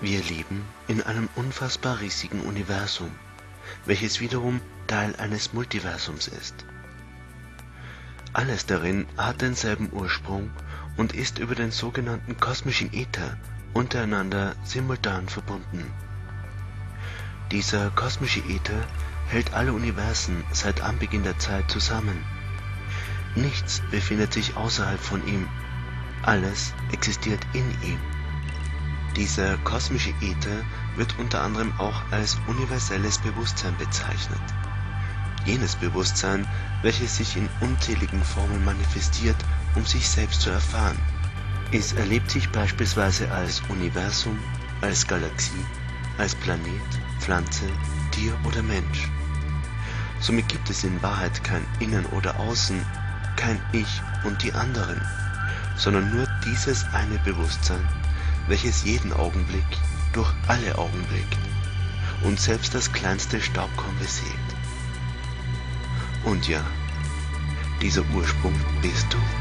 Wir leben in einem unfassbar riesigen Universum, welches wiederum Teil eines Multiversums ist. Alles darin hat denselben Ursprung und ist über den sogenannten kosmischen Äther untereinander simultan verbunden. Dieser kosmische Äther hält alle Universen seit Anbeginn der Zeit zusammen. Nichts befindet sich außerhalb von ihm, alles existiert in ihm. Dieser kosmische Äther wird unter anderem auch als universelles Bewusstsein bezeichnet. Jenes Bewusstsein, welches sich in unzähligen Formen manifestiert, um sich selbst zu erfahren. Es erlebt sich beispielsweise als Universum, als Galaxie, als Planet, Pflanze, Tier oder Mensch. Somit gibt es in Wahrheit kein Innen oder Außen, kein Ich und die anderen, sondern nur dieses eine Bewusstsein, welches jeden Augenblick durch alle Augen blickt und selbst das kleinste Staubkorn beseelt. Und ja, dieser Ursprung bist du.